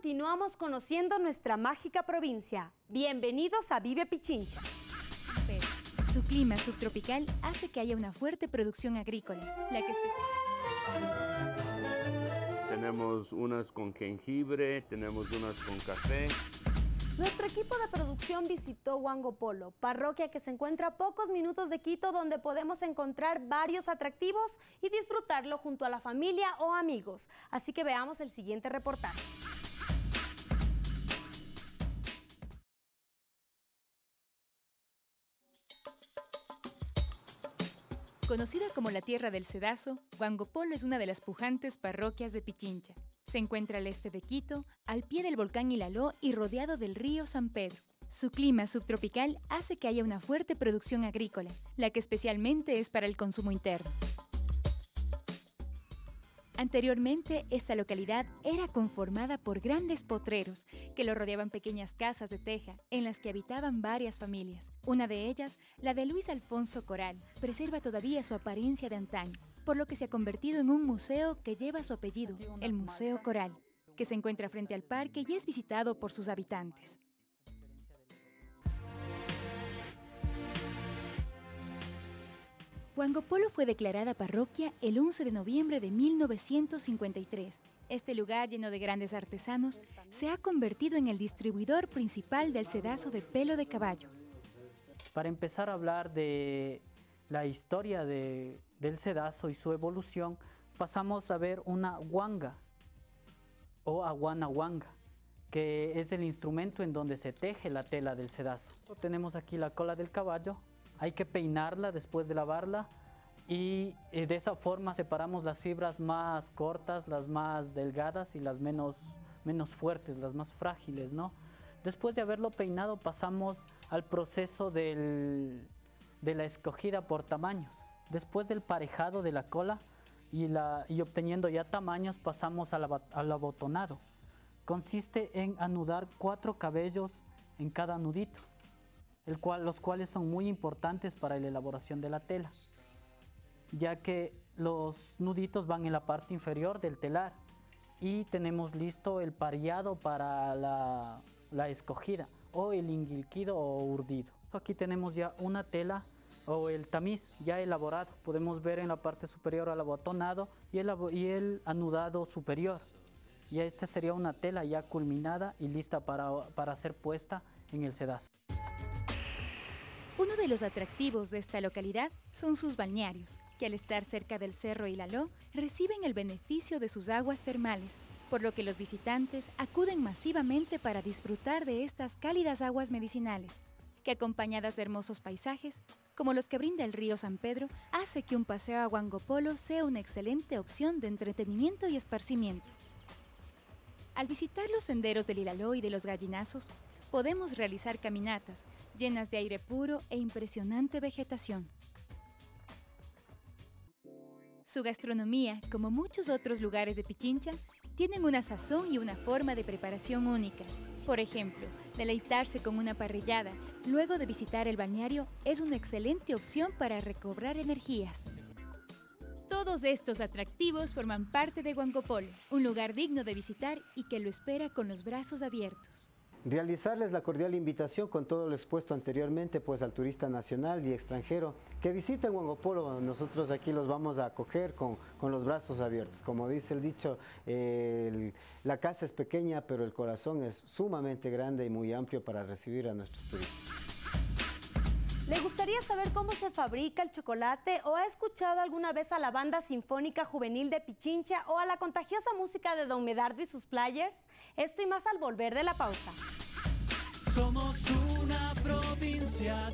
continuamos conociendo nuestra mágica provincia. Bienvenidos a Vive Pichincha. Su clima subtropical hace que haya una fuerte producción agrícola, la que Tenemos unas con jengibre, tenemos unas con café. Nuestro equipo de producción visitó Huangopolo, parroquia que se encuentra a pocos minutos de Quito, donde podemos encontrar varios atractivos y disfrutarlo junto a la familia o amigos. Así que veamos el siguiente reportaje. Conocida como la Tierra del Sedazo, Huangopolo es una de las pujantes parroquias de Pichincha. Se encuentra al este de Quito, al pie del volcán Hilaló y rodeado del río San Pedro. Su clima subtropical hace que haya una fuerte producción agrícola, la que especialmente es para el consumo interno. Anteriormente, esta localidad era conformada por grandes potreros que lo rodeaban pequeñas casas de teja en las que habitaban varias familias. Una de ellas, la de Luis Alfonso Coral, preserva todavía su apariencia de antaño por lo que se ha convertido en un museo que lleva su apellido, el Museo Coral, que se encuentra frente al parque y es visitado por sus habitantes. Huangopolo fue declarada parroquia el 11 de noviembre de 1953. Este lugar lleno de grandes artesanos se ha convertido en el distribuidor principal del sedazo de pelo de caballo. Para empezar a hablar de la historia de del sedazo y su evolución, pasamos a ver una guanga o aguana guanga, que es el instrumento en donde se teje la tela del sedazo. Tenemos aquí la cola del caballo, hay que peinarla después de lavarla y eh, de esa forma separamos las fibras más cortas, las más delgadas y las menos, menos fuertes, las más frágiles, ¿no? Después de haberlo peinado pasamos al proceso de la escogida por tamaños. Después del parejado de la cola y, la, y obteniendo ya tamaños, pasamos al, abotonado. Consiste en anudar cuatro cabellos en cada nudito, el cual, los cuales son muy importantes para la elaboración de la tela, ya que los nuditos van en la parte inferior del telar y tenemos listo el pareado para la, escogida o el inguilquido o urdido. Aquí tenemos ya una tela o el tamiz ya elaborado. Podemos ver en la parte superior al abotonado y el, anudado superior. Y esta sería una tela ya culminada y lista para, para ser puesta en el sedazo. Uno de los atractivos de esta localidad son sus balnearios, que al estar cerca del Cerro Hilaló reciben el beneficio de sus aguas termales, por lo que los visitantes acuden masivamente para disfrutar de estas cálidas aguas medicinales que acompañadas de hermosos paisajes, como los que brinda el río San Pedro, hace que un paseo a Huangopolo sea una excelente opción de entretenimiento y esparcimiento. Al visitar los senderos del Hilaló y de los Gallinazos, podemos realizar caminatas llenas de aire puro e impresionante vegetación. Su gastronomía, como muchos otros lugares de Pichincha, tienen una sazón y una forma de preparación únicas. Por ejemplo, deleitarse con una parrillada luego de visitar el balneario es una excelente opción para recobrar energías. Todos estos atractivos forman parte de Huancopolo, un lugar digno de visitar y que lo espera con los brazos abiertos. Realizarles la cordial invitación con todo lo expuesto anteriormente pues al turista nacional y extranjero que visiten Huangopolo, nosotros aquí los vamos a acoger con, los brazos abiertos. Como dice el dicho, la casa es pequeña pero el corazón es sumamente grande y muy amplio para recibir a nuestros turistas. ¿Le gustaría saber cómo se fabrica el chocolate o ha escuchado alguna vez a la banda sinfónica juvenil de Pichincha o a la contagiosa música de Don Medardo y sus players? Esto y más al volver de la pausa.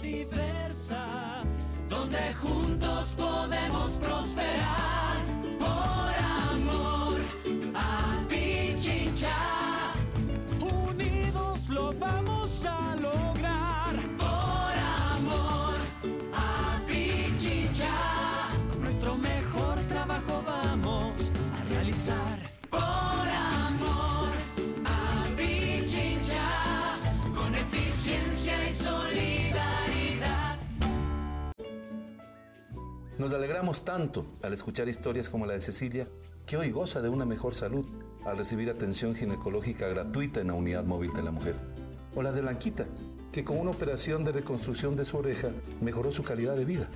Diversa, donde juntos podemos prosperar Nos alegramos tanto al escuchar historias como la de Cecilia, que hoy goza de una mejor salud al recibir atención ginecológica gratuita en la unidad móvil de la mujer. O la de Blanquita, que con una operación de reconstrucción de su oreja mejoró su calidad de vida.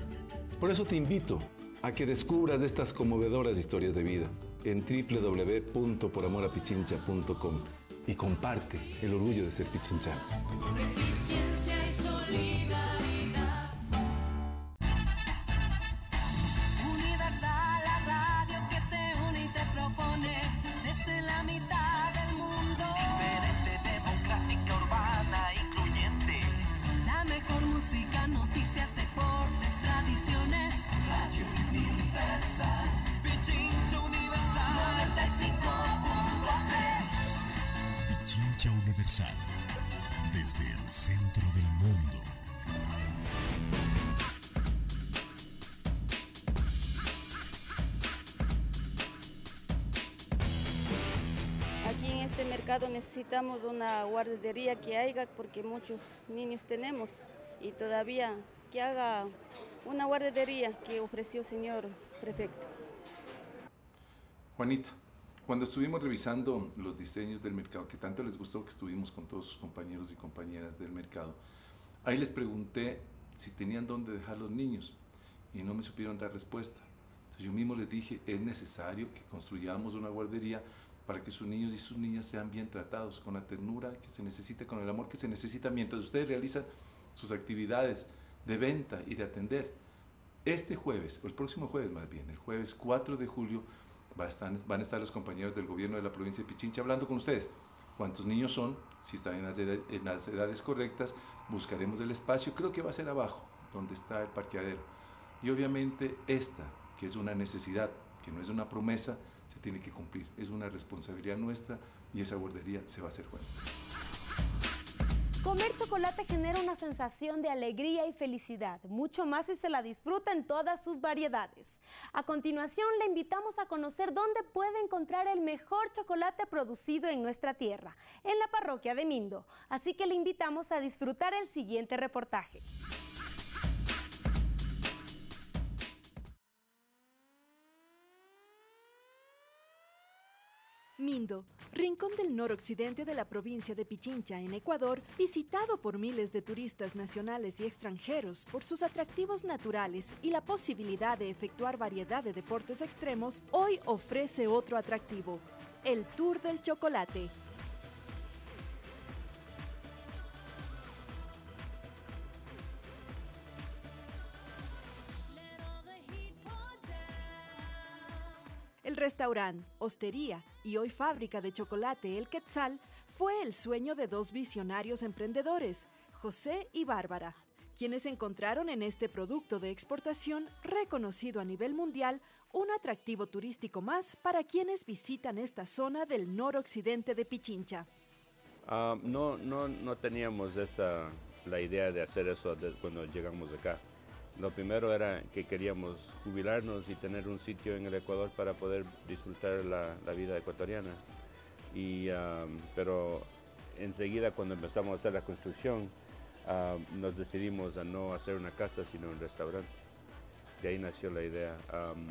Por eso te invito a que descubras estas conmovedoras historias de vida en www.poramorapichincha.com y comparte el orgullo de ser pichinchano. Eficiencia y solidaridad. 95.3. Pichincha Universal, desde el centro del mundo. Aquí en este mercado necesitamos una guardería que haya porque muchos niños tenemos y todavía que haga una guardería que ofreció señor prefecto. Juanita, cuando estuvimos revisando los diseños del mercado, que tanto les gustó que estuvimos con todos sus compañeros y compañeras del mercado, ahí les pregunté si tenían dónde dejar los niños y no me supieron dar respuesta. Entonces yo mismo les dije, es necesario que construyamos una guardería para que sus niños y sus niñas sean bien tratados, con la ternura que se necesita, con el amor que se necesita mientras ustedes realizan sus actividades de venta y de atender. Este jueves, o el próximo jueves más bien, el jueves 4 de julio, van a estar los compañeros del gobierno de la provincia de Pichincha hablando con ustedes. ¿Cuántos niños son? Si están en las, eda- en las edades correctas, buscaremos el espacio. Creo que va a ser abajo, donde está el parqueadero. Y obviamente esta, que es una necesidad, que no es una promesa, se tiene que cumplir. Es una responsabilidad nuestra y esa guardería se va a hacer buena. Comer chocolate genera una sensación de alegría y felicidad, mucho más si se la disfruta en todas sus variedades. A continuación, le invitamos a conocer dónde puede encontrar el mejor chocolate producido en nuestra tierra, en la parroquia de Mindo. Así que le invitamos a disfrutar el siguiente reportaje. Mindo, rincón del noroccidente de la provincia de Pichincha, en Ecuador, visitado por miles de turistas nacionales y extranjeros por sus atractivos naturales y la posibilidad de efectuar variedad de deportes extremos, hoy ofrece otro atractivo, el Tour del Chocolate. Restaurante, hostería y hoy fábrica de chocolate El Quetzal fue el sueño de dos visionarios emprendedores, José y Bárbara, quienes encontraron en este producto de exportación reconocido a nivel mundial un atractivo turístico más para quienes visitan esta zona del noroccidente de Pichincha. Ah, no, no, no teníamos esa, la idea de hacer eso cuando llegamos acá. Lo primero era que queríamos jubilarnos y tener un sitio en el Ecuador para poder disfrutar la, la vida ecuatoriana. Y, ah, pero enseguida cuando empezamos a hacer la construcción, ah, nos decidimos a no hacer una casa, sino un restaurante. De ahí nació la idea. Am,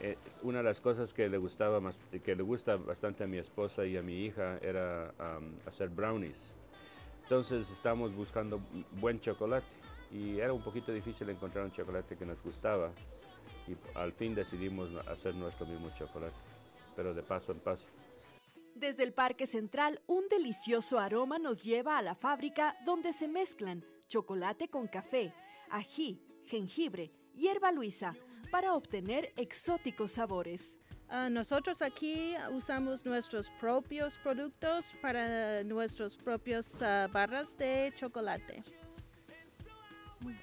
eh, una de las cosas que le gustaba más, que le gusta bastante a mi esposa y a mi hija era am, hacer brownies. Entonces estábamos buscando buen chocolate y era un poquito difícil encontrar un chocolate que nos gustaba y al fin decidimos hacer nuestro mismo chocolate, pero de paso en paso. Desde el Parque Central, un delicioso aroma nos lleva a la fábrica donde se mezclan chocolate con café, ají, jengibre, hierba luisa, para obtener exóticos sabores. Ah, nosotros aquí usamos nuestros propios productos para nuestros propios ah, barras de chocolate.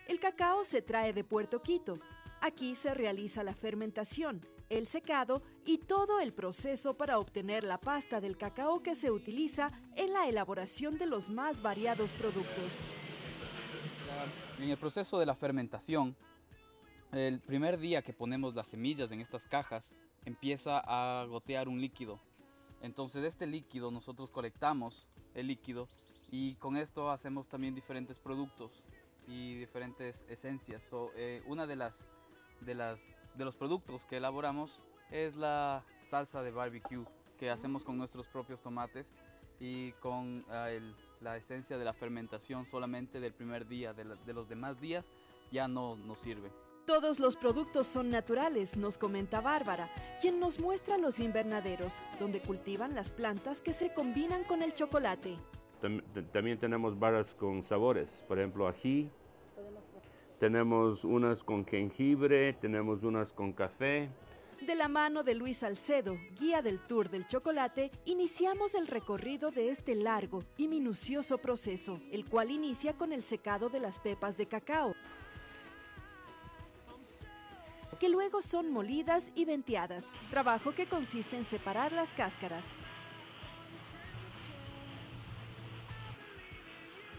El cacao se trae de Puerto Quito. Aquí se realiza la fermentación, el secado y todo el proceso para obtener la pasta del cacao que se utiliza en la elaboración de los más variados productos. En el proceso de la fermentación, el primer día que ponemos las semillas en estas cajas, empieza a gotear un líquido. Entonces de este líquido nosotros colectamos el líquido y con esto hacemos también diferentes productos y diferentes esencias. So, eh, una de las, de las de los productos que elaboramos es la salsa de barbecue que hacemos con nuestros propios tomates y con ah, el- la esencia de la fermentación solamente del primer día, de, la- de los demás días ya no nos sirve. Todos los productos son naturales, nos comenta Bárbara, quien nos muestra los invernaderos, donde cultivan las plantas que se combinan con el chocolate. También tenemos barras con sabores, por ejemplo ají, tenemos unas con jengibre, tenemos unas con café. De la mano de Luis Salcedo, guía del Tour del Chocolate, iniciamos el recorrido de este largo y minucioso proceso, el cual inicia con el secado de las pepas de cacao, que luego son molidas y venteadas, trabajo que consiste en separar las cáscaras.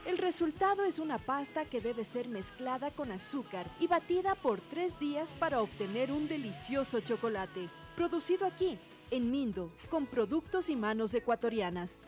El resultado es una pasta que debe ser mezclada con azúcar y batida por tres días para obtener un delicioso chocolate, producido aquí, en Mindo, con productos y manos ecuatorianas.